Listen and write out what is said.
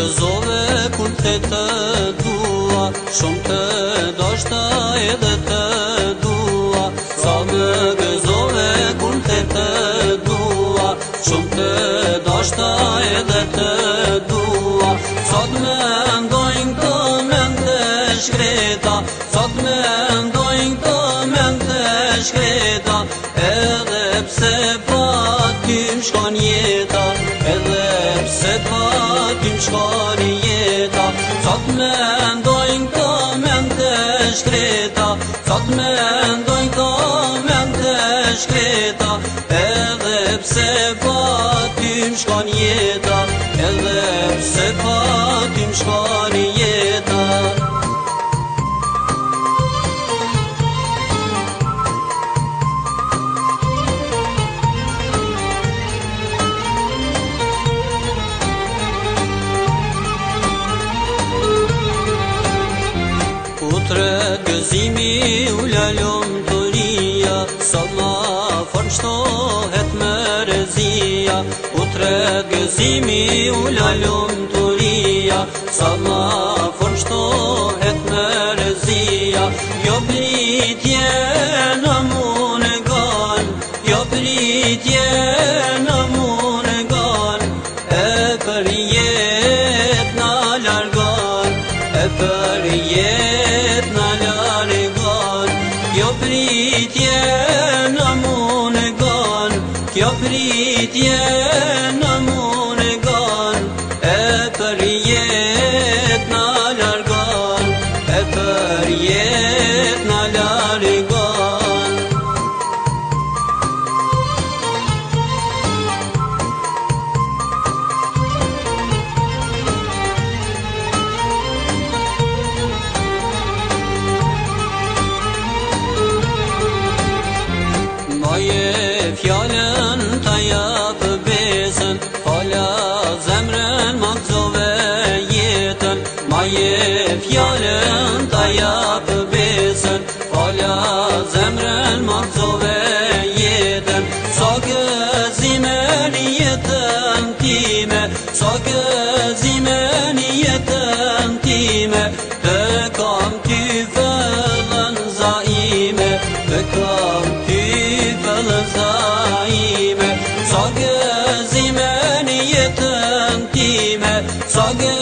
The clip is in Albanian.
Gëzove kur të të dua Shumë të doshta edhe të dua Sa më gëzove kur të të dua Shumë të doshta edhe të dua Sot me ndojnë të men të shkreta Sot me ndojnë të men të shkreta Edhe pse patim shkon jeta Se pa tim jeta Sot me ndojnë të me në të shkreta Sot me ndojnë të me në të shkreta Edhe pse pa tim jeta Edhe pse pa tim jeta Lëzimi u lëllon të rria, sa ma fërn shtohet më rëzia U të gëzimi u lëllon të rria, sa ma fërn shtohet më rëzia Jo pritje në mune gan, jo pritje në mune gan, e për jetë nam mô Talking